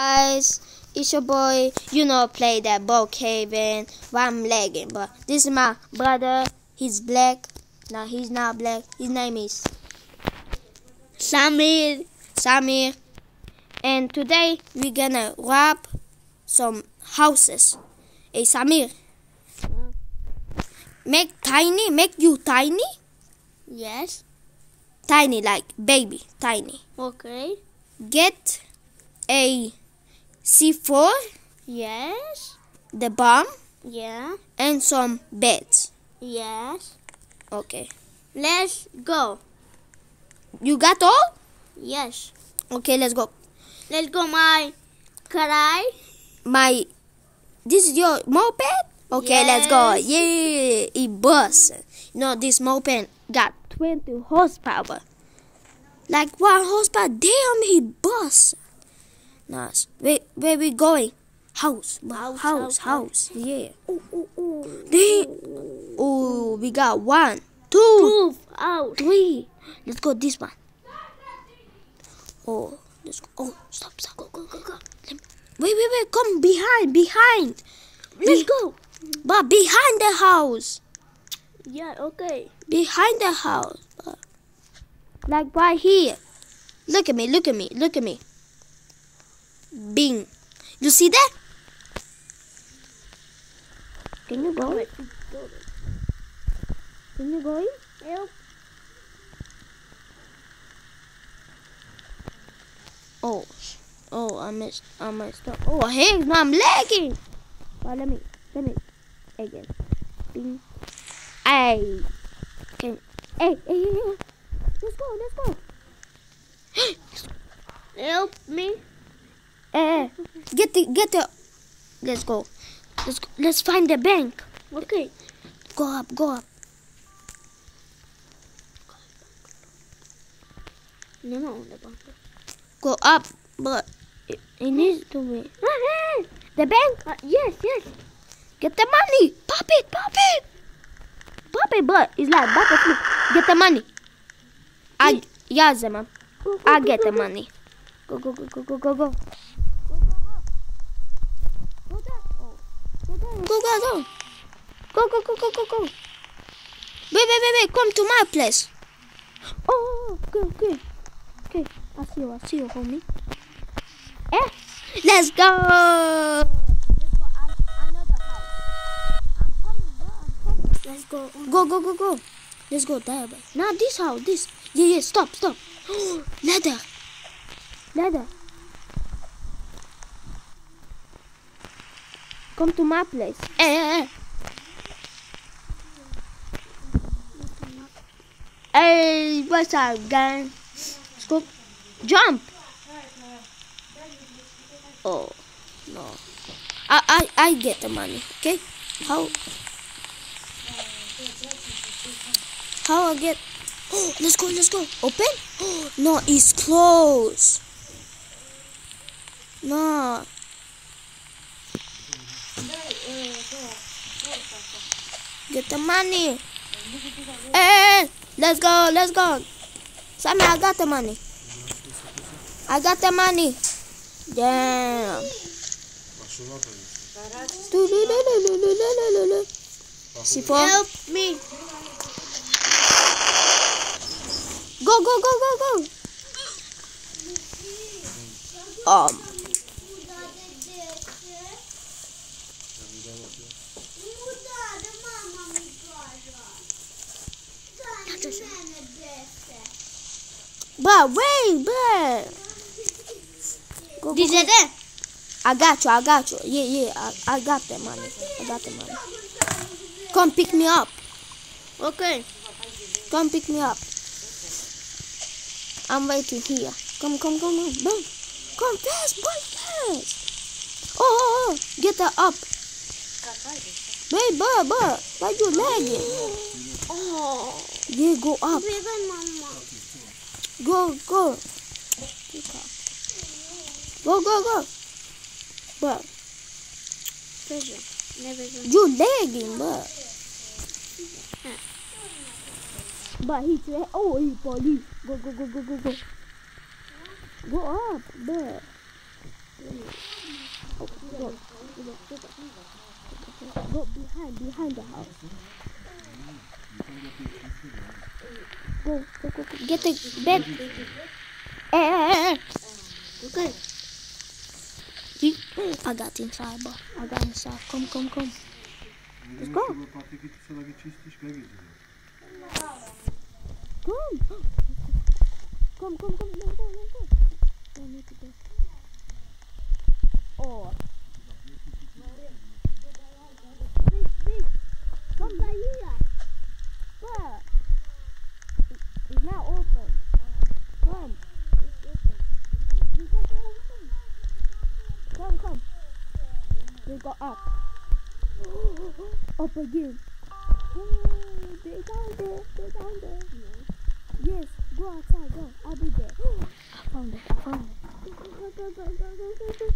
guys, it's your boy. You know, play that ball caving while I'm lagging. But this is my brother. He's black. No, he's not black. His name is Samir. Samir. And today we're gonna rob some houses. Hey, Samir. Make tiny. Make you tiny. Yes. Tiny, like baby. Tiny. Okay. Get a C4, Yes. the bomb, Yeah. and some beds. Yes. Okay. Let's go. You got all? Yes. Okay, let's go. Let's go, my cry. My, this is your moped? Okay, let's go. Yes. Yeah, it bus. No, this moped got 20 horsepower. Like one horsepower. Damn, he bus. Nice. Where, where we going? House. House, House, house. Yeah. Ooh, ooh, ooh. Damn. Oh, we got one, two, Move out. three. Let's go this one. Oh, let's go. Oh, stop, stop. Go, go, go, go. Wait, wait, wait. Come behind, behind. Let's Be- go. But behind the house. Yeah, okay. Behind the house. Like right here. Look at me, look at me, look at me. Bing. You see that? Can you go? Can you go in? Help. Oh, oh, I missed, I messed up. Oh, hey, I'm lagging. Well, let me, let me, again. Bing. Hey, can, hey, hey, hey, hey. Let's go, let's go. Help me. Eh, get the, get the, let's go. Let's, go. let's find the bank. Okay. Go up, go up. No, no, the bumper. Go up, but it, it needs to be. The bank? Uh, yes, yes. Get the money. Pop it, pop it. Pop it, but it's like butterfly. Get the money. I. Go, go, I get the money. Go, go, go, go, go, go, go. Go, go, go. Go, go, go, go, go, go. Wait, wait, wait, wait. Come to my place. Oh, okay, okay. Okay, I see you, I see you, homie. Eh? Let's go. Let's go go. Go, go, go, go. Let's go there. Now this house, this. Yeah, yeah, stop, stop. Ladder. Ladder. Come to my place. Eh. Hey, what's up, gang? Scoop. Jump. Oh, no. I, I, I get the money, okay? How? How I get? Oh, let's go, let's go. Open? Oh, no, it's closed. No. Get the money. Hey, let's go, let's go. Sammy, I got the money. I got the money. Damn. Help me. Go, go, go, go, go. Um. But wait, but. Go, go, go. I got you, I got you. Yeah, yeah, I, I got the money. I got the money. Come pick me up. Okay. Come pick me up. I'm waiting here. Come, come, come, come. Boom. Come fast, boy, fast. Oh, oh, oh. Get her up. Wait, but, but. Why you lagging? Oh. Yeah, go up. Go, go. Go, go, go. But, Treasure. Never you lagging, but. But he said, oh, he police. Go, go, go, go, go, go. Go up, but. Go. Go behind, behind the house. Go, go, go, go. Get the bed. Hey. Okay. You- I got inside, bro. I got inside. Come, come, come. Let's go. Papryki to co takie czyścisz, jak jest? Come. Come, come, come. up. up again. Hey, They found it. They found it. Yes, go outside. Go. I'll be there. I found it. I found it. Go, go, go, go, go, go, go.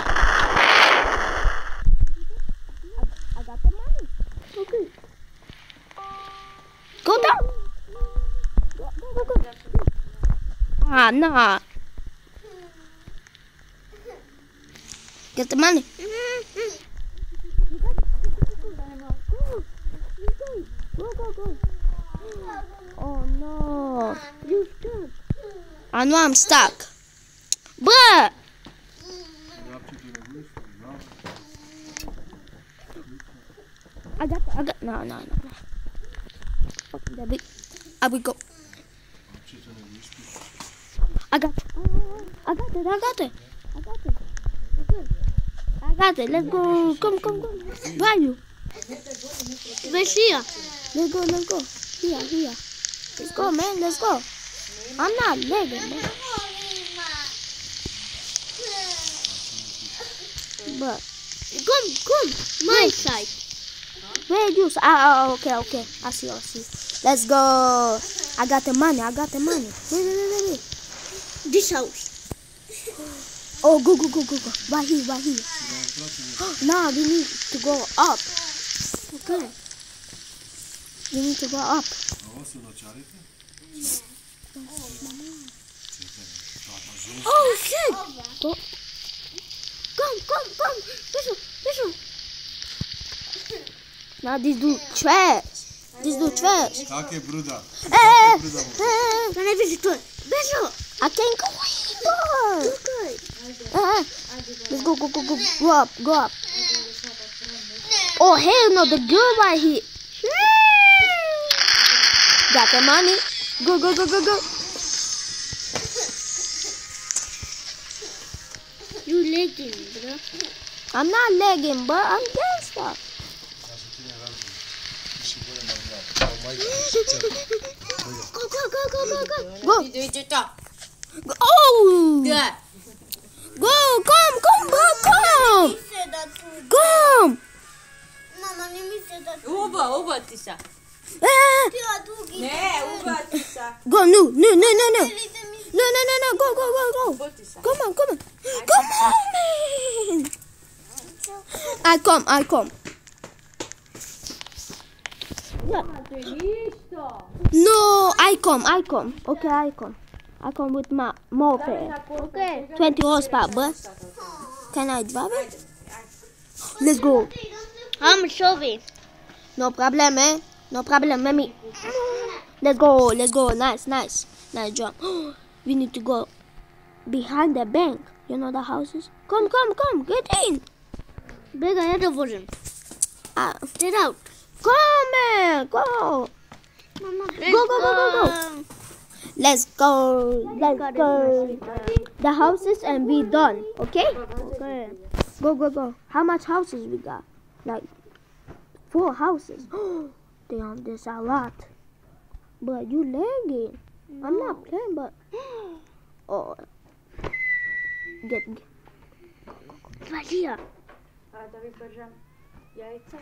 I, I got the money. Okay. Go down. Go, go, go, go. Ah, no. Get the money. Mm-hmm. Go, go. Oh no. You stuck. I know I'm stuck. No. I got I got no no no. no. Fucking. I go. I got I got it, I got it. I got it. I got it. Let's go. Come, come, come. Where are you? Where's here? Let's go, let's go. Here, here. Let's go, man. Let's go. I'm not legging, man. But Come, come. My side. where you? Ah, ah, okay, okay. I see, I see. Let's go. I got the money. I got the money. Wait, wait, wait, wait, wait. This house. Oh, go, go, go, go, go. Right here, right here. Nah, we need to go up. Okay. We need to go up. A osu na ciarite? Oh shit! Go. Come, come, come. This one, this one. Now this dude trash. This dude trash. Takie bruda. Eh, eh, hey, Bruda eh, hey, Can I visit one? Beso. I can't go anymore. Okay. Uh, let's go, go, go, go, go up, go up. Oh hell no, the girl right here. Got the money. Go, go, go, go, go. You legging, bro. I'm not legging, but I'm gangsta. Go, go, go, go, go, go. Go. Go. Oh. Good. Go, come, come, bro, come. Come. Uva, uva tisa. Ah. Ne. Go, no, no, no, no, no. No, no, no, no. Go, go, go, go. Come on, come on. Come on, man. I come, I come. No, I come, I come. Okay, I come. I come with my moped. Okay. 20 horsepower, but can I drive it? Let's go. I'm Shelby. No problem, man. No problem. Me. Let's go. Let's go. Nice, nice. Nice jump. we need to go behind the bank. You know the houses? Come, come, come. Get in. Big I had a version. Ah, Get out. come, man. Go. Mama. Go, go, go, go, go. Let's go. Let's go. The houses and we done. Okay? Okay. Go, go, go. How much houses we got? Like four houses. Damn, there's a lot. But you lagging. I'm not playing, but oh, get, get. Right here. To wyparzam jajca.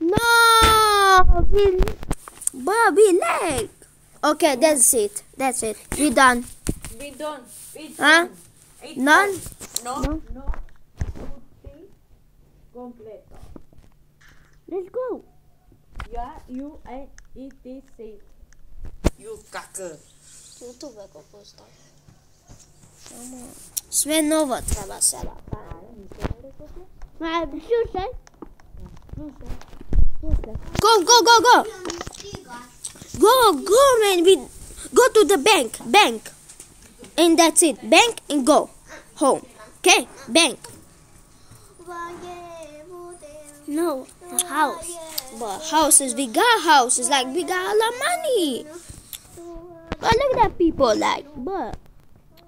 No, we, but we lag. Okay, that's it. That's it. We done. We done. Huh? done. It's None? done. No, no. Completo. Let's go. Ja, you and it is safe. You kakker. YouTube go post. Svenova treba sada. Ma slušaj. Go, go, go, go. Go, go, man. We go to the bank, bank, and that's it. Bank and go home. Okay, bank. No, the house. But houses, we got houses. Like we got a lot of money. But look at that people. Like, but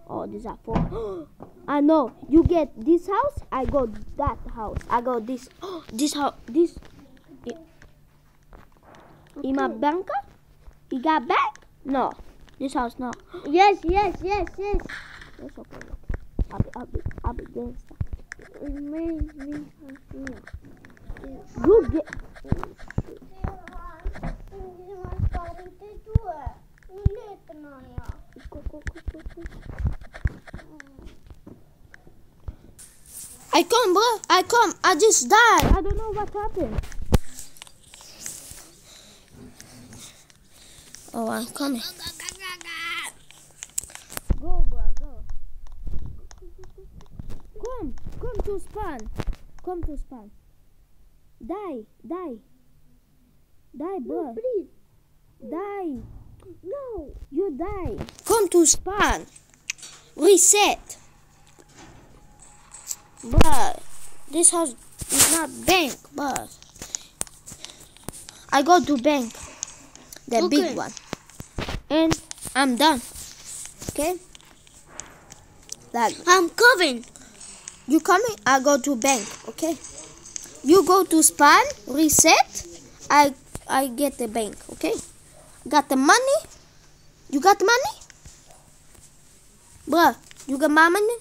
oh, these are four. I know. You get this house. I got that house. I got this. this house. This. In my banker. You got back? No. This house no. Yes, yes, yes, yes. That's okay. I'll be, I'll be, I'll be gangster. It made me. You get. I come, bro. I come. I just died. I don't know what happened. Oh, I'm coming. Go, bro. Go. Come. Come to spawn. Come to spawn. Die. Die. Die, bro. Please. Die. No. You die. Come to spawn. Reset. But this house is not bank, but I go to bank, the Okay. big one, and I'm done. Okay. Like I'm coming. you coming? I go to bank. Okay. You go to spawn, reset. I I get the bank. Okay. Got the money. You got money? Bruh, you got my money?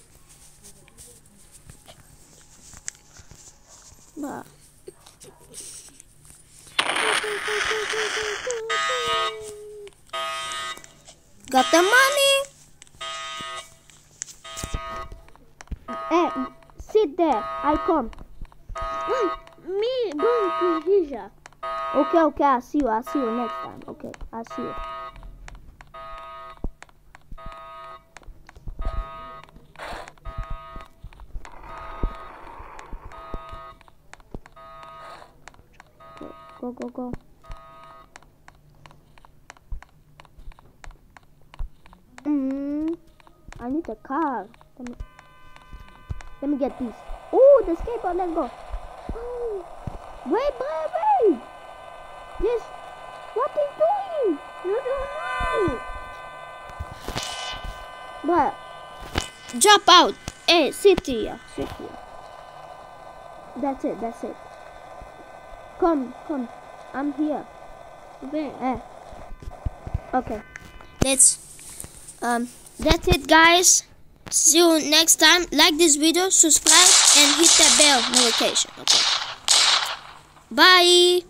Bruh. Got the money? Eh, sit there. I come. Wait, me going. Okay, okay, I'll see you. I'll see you next time. Okay, I'll see you. Go, go, go. Mm, I need a car. Let me, let me get these. Oh, the skateboard. Let's go. Oh, wait, wait, wait. Yes. What are you doing? You don't know. But Jump out. Hey, sit here. Sit here. That's it. That's it. Come, come. I'm here. Where? Eh. Okay. That's um that's it guys. See you next time. Like this video, subscribe and hit that bell notification. Okay. Bye.